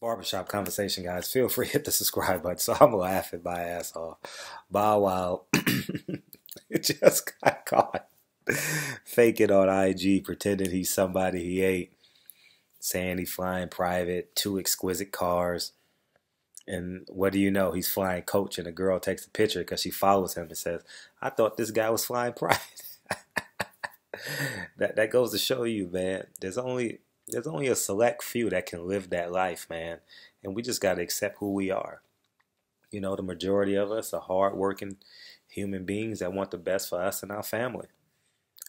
Barbershop conversation, guys. Feel free to hit the subscribe button. So I'm laughing my ass off. Bow Wow just got caught faking on IG, pretending he's somebody he ain't, saying he's flying private, two exquisite cars. And what do you know? He's flying coach, and a girl takes a picture because she follows him and says, "I thought this guy was flying private." that that goes to show you, man. There's only there's only a select few that can live that life, man. And we just got to accept who we are. You know, the majority of us are hardworking human beings that want the best for us and our family.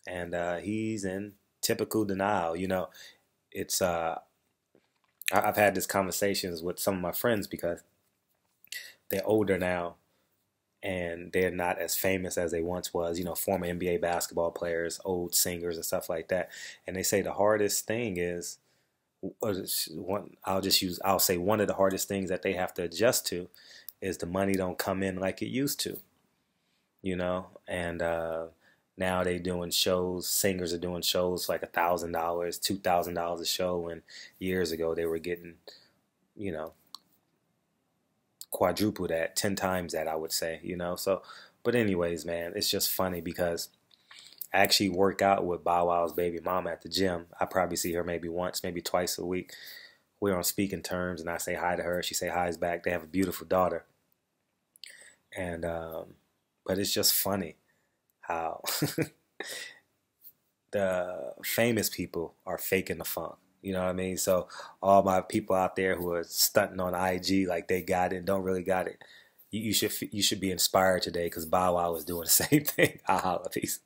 And uh, he's in typical denial. You know, it's uh, I've had these conversations with some of my friends because they're older now and they're not as famous as they once was. You know, former NBA basketball players, old singers, and stuff like that. And they say the hardest thing is, one. I'll just use. I'll say one of the hardest things that they have to adjust to is the money don't come in like it used to. You know, and uh, now they doing shows. Singers are doing shows like a thousand dollars, two thousand dollars a show, and years ago they were getting, you know, quadruple that, ten times that, I would say, you know. So, but anyways, man, it's just funny because I actually work out with Bow Wow's baby mama at the gym. I probably see her maybe once, maybe twice a week. We're on speaking terms, and I say hi to her. She say hi's back. They have a beautiful daughter, and um, but it's just funny how the famous people are faking the funk. You know what I mean? So all my people out there who are stunting on IG like they got it and don't really got it, you, you should you should be inspired today because Bow Wow is doing the same thing. I'll holla. Peace.